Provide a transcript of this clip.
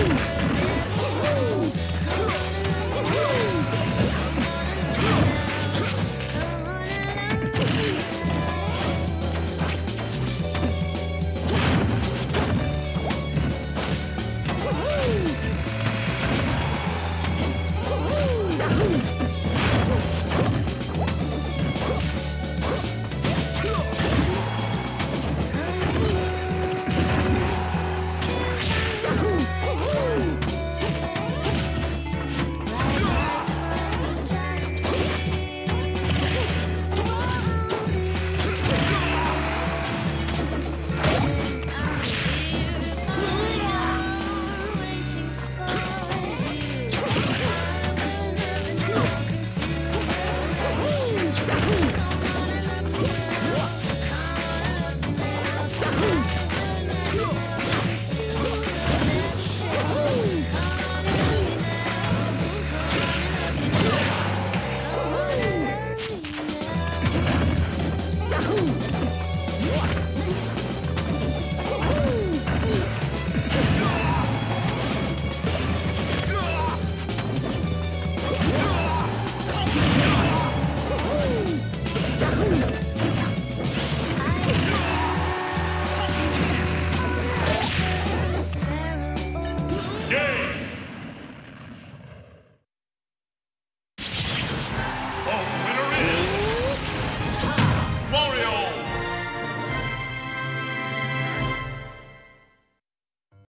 Woo! Woo!